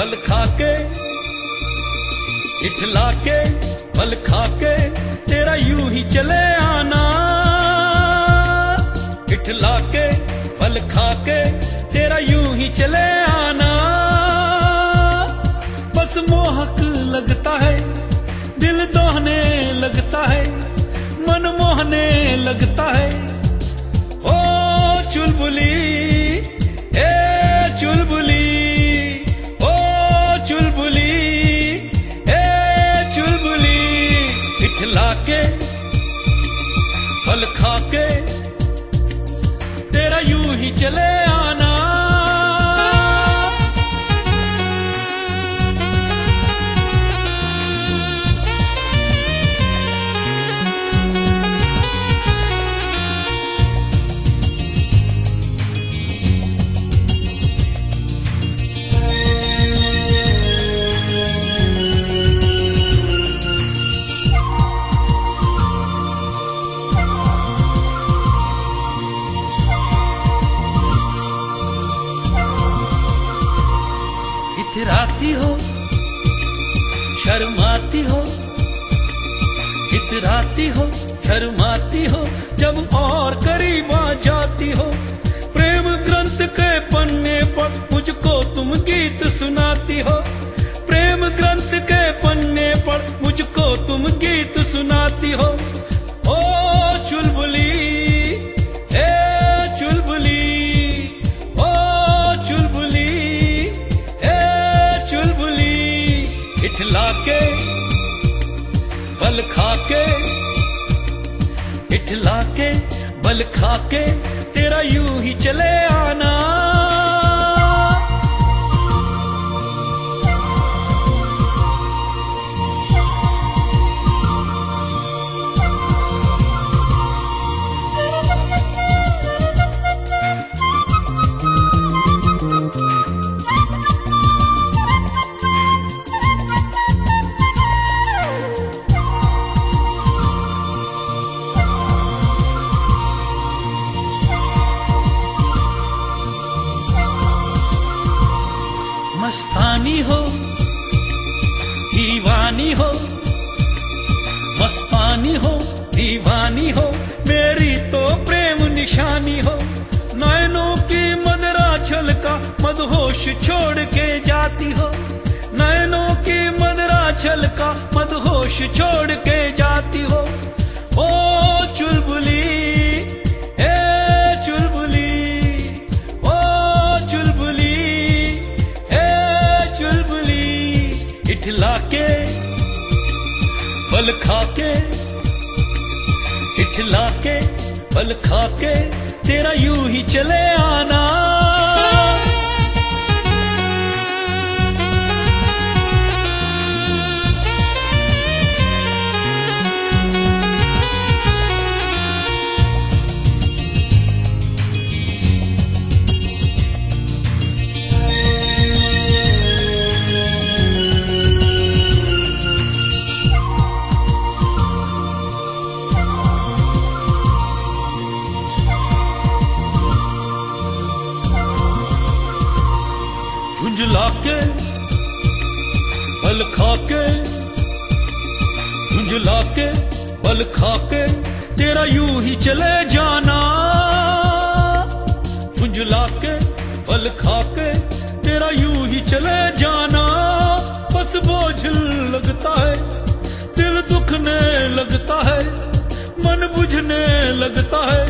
इठला के पल खा के इठला के पल खा के तेरा यूँ ही चले आना। इठला के पल खा के तेरा यूँ ही चले आना। बस मोहक लगता है, दिल दोहने लगता है, मन मोहने लगता ही चले। शर्माती हो इतराती हो शर्माती हो जब और करीब आ जाती हो। इठला के बल खा के इठला के बल खा के तेरा यूँ ही चले आना। मस्तानी हो, दीवानी हो, मस्तानी हो, दीवानी हो, मेरी तो प्रेम निशानी हो। नैनों की मदरा छलका मदहोश छोड़ के जाती हो। नैनों की मदरा छलका मदहोश छोड़ के जाती इठला के बल खा के हिचला के बल खा के तेरा यू ही चले आना। बल खा के झुंझला के बल खा के तेरा यूँ ही चले जाना। झुंझला के बल खा के तेरा यूँ ही चले जाना। बस बोझ लगता है, दिल दुखने लगता है, मन बुझने लगता है।